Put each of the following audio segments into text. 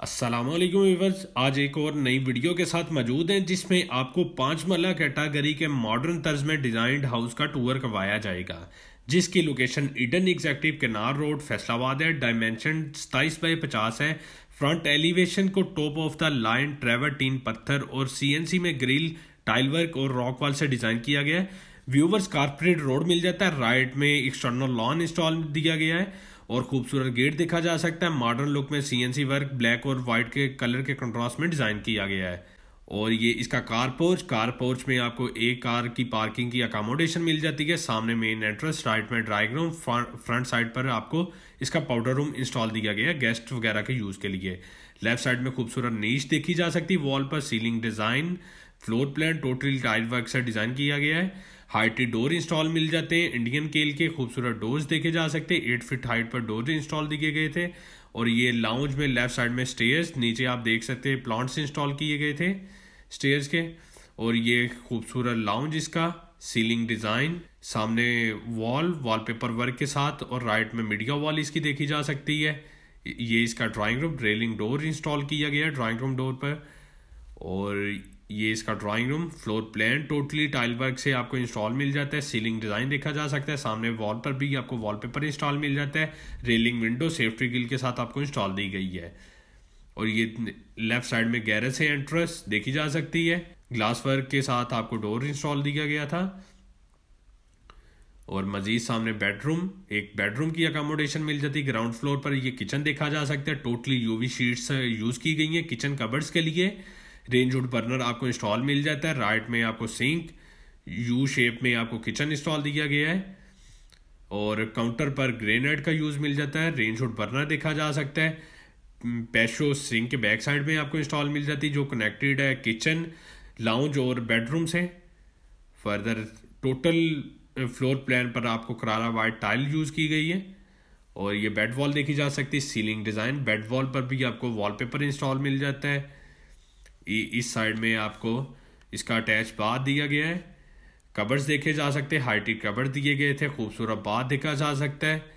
Aslam viewers आज एक और नई वीडियो के साथ मौजूद हैं, जिसमें आपको पाँच मल्ला कैटागरी के मॉडर्न तर्ज में डिज़ाइंड हाउस का टूर करवाया जाएगा, जिसकी location Eden executive canal road Faisalabad है। डायमेंशन सताइस बाई पचास है। फ्रंट एलिवेशन को top of the line travertine पत्थर और सीएनसी में ग्रिल टाइल वर्क और रॉक वाल से डिज़ाइन किया गया है। व्यूवर्स कारपोरेट रोड मिल जाता है। राइट में एक्सटर्नल लॉन इंस्टॉल दिया गया है। और खूबसूरत गेट देखा जा सकता है। मॉडर्न लुक में सीएनसी वर्क ब्लैक और वाइट के कलर के कंट्रास्ट में डिज़ाइन किया गया है। और ये इसका कार पोर्च कार पोर्च में आपको एक कार की पार्किंग की अकोमोडेशन मिल जाती है। सामने मेन एंट्रेंस राइट में ड्राइंग रूम फ्रंट साइड पर आपको इसका पाउडर रूम इंस्टॉल दिया गया है गेस्ट वगैरह के यूज़ के लिए। लेफ़्ट साइड में खूबसूरत नीच देखी जा सकती है वॉल पर ceiling design floor plan total tile work से डिज़ाइन किया गया है। हाइटी डोर इंस्टॉल मिल जाते हैं। इंडियन केल के खूबसूरत डोर्स देखे जा सकते हैं। एट फिट हाइट पर डोर इंस्टॉल दिए गए थे। और ये लाउंज में लेफ़्ट साइड में स्टेयर्स नीचे आप देख सकते हैं प्लांट्स इंस्टॉल किए गए थे स्टेयर्स के। और ये खूबसूरत लाउंज इसका सीलिंग डिज़ाइन सामने वॉल वॉलपेपर वर्क के साथ और राइट में मीडिया वॉल इसकी देखी जा सकती है। ये इसका drawing room railing door install किया गया है ड्राइंग रूम डोर पर। और ये इसका drawing room floor plan totally tile work से आपको इंस्टॉल मिल जाता है। सीलिंग डिज़ाइन देखा जा सकता है। सामने वॉल पर भी आपको वॉलपेपर इंस्टॉल मिल जाता है। रेलिंग विंडो सेफ्टी गिल के साथ आपको इंस्टॉल दी गई है। और ये लेफ़्ट साइड में गैरेज है एंट्रेंस देखी जा सकती है। ग्लास वर्क के साथ आपको डोर इंस्टॉल दिया गया था। और मजीद सामने बेडरूम एक बेडरूम की अकोमोडेशन मिल जाती। है ग्राउंड फ्लोर पर ये किचन देखा जा सकता है। टोटली यूवी शीट्स यूज़ की गई हैं। किचन कबर्ड्स के लिए। रेंज वुड बर्नर आपको इंस्टॉल मिल जाता है। राइट में आपको सिंक यू शेप में आपको किचन इंस्टॉल दिया गया है। और काउंटर पर ग्रेनाइट का यूज़ मिल जाता है। रेंज वुड बर्नर देखा जा सकता है। पैशो सिंक के बैक साइड में आपको इंस्टॉल मिल जाती है, जो कनेक्टेड है किचन लाउंज और बेडरूम से फर्दर टोटल फ्लोर प्लान पर आपको करारा वाइट टाइल यूज़ की गई है। और ये बेड वॉल देखी जा सकती है। सीलिंग डिज़ाइन बेड वॉल पर भी आपको वॉलपेपर इंस्टॉल मिल जाता है। इस साइड में आपको इसका अटैच बाथ दिया गया है। कबर्स देखे जा सकते हैं हाईटी कबर दिए गए थे, खूबसूरत बाथ देखा जा सकता है।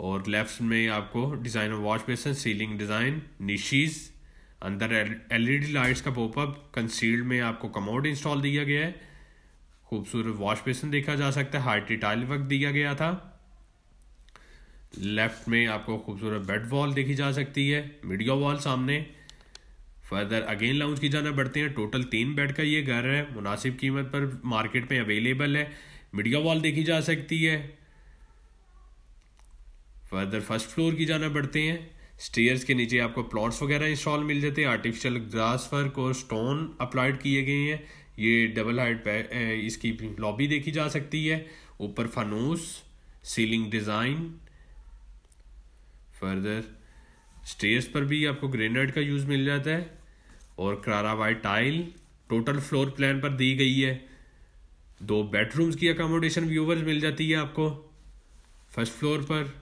और लेफ़्ट में आपको design of wash basin ceiling design niches अंदर एलईडी लाइट्स का पोपअप कंसील्ड में आपको कमोड इंस्टॉल दिया गया है। खूबसूरत वॉश बेसन देखा जा सकता है हाईटी टाइल वर्क दिया गया था। लेफ़्ट में आपको खूबसूरत बेड वॉल देखी जा सकती है मीडिया वॉल सामने। फर्दर अगेन लाउंज की जाना बढ़ते हैं। टोटल तीन बेड का ये घर है। मुनासिब कीमत पर मार्केट में अवेलेबल है। मीडिया वॉल देखी जा सकती है। फर्दर फ़र्स्ट फ्लोर की जाना बढ़ते हैं। स्टेयर्स के नीचे आपको प्लॉट्स वगैरह इंस्टॉल मिल जाते हैं। आर्टिफिशियल ग्रास वर्क और स्टोन अप्लाइड किए गए हैं। ये डबल हाइट इसकी लॉबी देखी जा सकती है। ऊपर फनूस सीलिंग डिज़ाइन फर्दर स्टेयर्स पर भी आपको ग्रेनाइट का यूज़ मिल जाता है और Carrara white tile total floor plan पर दी गई है। दो बेडरूम्स की अकोमोडेशन व्यूवर्स मिल जाती है आपको फ़र्स्ट फ्लोर पर।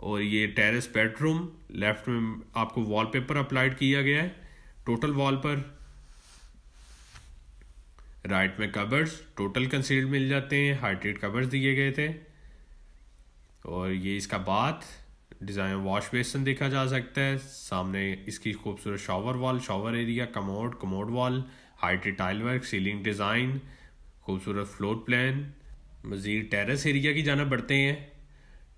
और ये टेरेस बेडरूम लेफ़्ट में आपको वॉलपेपर अप्लाइड किया गया है टोटल वॉल पर। राइट में कवर्स टोटल कंसील्ड मिल जाते हैं हाइटेड कवर्स दिए गए थे। और ये इसका बाथ डिज़ाइन वॉश बेसन देखा जा सकता है। सामने इसकी खूबसूरत shower wall shower area commode commode wall height tile work ceiling design खूबसूरत फ्लोर प्लान मज़ीद टेरेस एरिया की जाना बढ़ते हैं।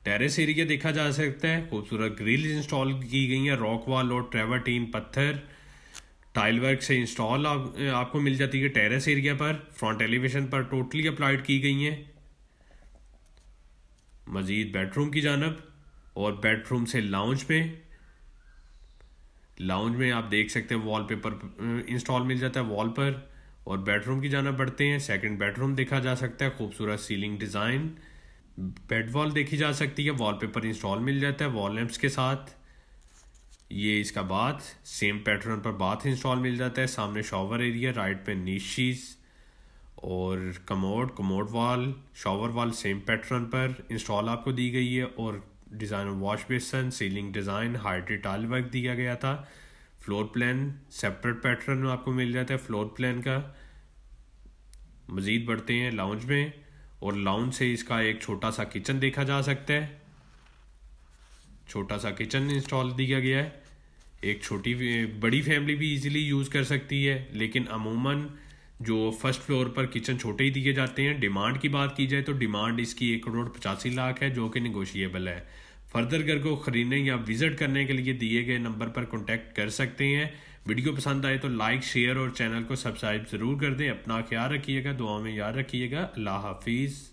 टेरेस एरिया देखा जा सकता है। खूबसूरत ग्रिल इंस्टॉल की गई हैं रॉक वॉल और ट्रेवरटीन पत्थर। टाइल वर्क से इंस्टॉल आप, आपको मिल जाती है टेरेस एरिया पर। फ्रंट एलिवेशन पर टोटली अप्लाइड की गई हैं। मज़ीद बेडरूम की जानब और बेडरूम से लाउंज में लाउंज में आप देख सकते हैं वॉलपेपर इंस्टॉल मिल जाता है वॉल पर और बेडरूम की जाना बढ़ते हैं। सेकंड बेडरूम देखा जा सकता है, खूबसूरत सीलिंग डिज़ाइन बेड वॉल देखी जा सकती है वॉलपेपर इंस्टॉल मिल जाता है वॉल लैंप्स के साथ। ये इसका बाथ सेम पैटर्न पर बाथ इंस्टॉल मिल जाता है। सामने शॉवर एरिया राइट पे नीशीज और commode commode wall shower wall same pattern पर इंस्टॉल आपको दी गई है। और design wash basin ceiling design हाइड्री tile work दिया गया था। फ्लोर प्लान सेपरेट पैटर्न में आपको मिल जाता है फ्लोर प्लान का। मज़ीद बढ़ते हैं लाउंज में, और लाउंज से इसका एक छोटा सा किचन देखा जा सकता है। छोटा सा किचन इंस्टॉल दिया गया है। एक छोटी, बड़ी फैमिली भी इजीली यूज़ कर सकती है, लेकिन अमूमन जो फ़र्स्ट फ्लोर पर किचन छोटे ही दिए जाते हैं डिमांड की बात की जाए तो डिमांड इसकी एक करोड़ पचासी लाख है, जो कि निगोशिएबल है। फर्दर घर को ख़रीदने या विज़िट करने के लिए दिए गए नंबर पर कॉन्टैक्ट कर सकते हैं। वीडियो पसंद आए तो लाइक शेयर और चैनल को सब्सक्राइब ज़रूर कर दें। अपना ख्याल रखिएगा दुआ में याद रखिएगा। अल्लाह हाफिज़।